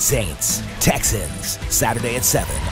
Saints, Texans, Saturday at 7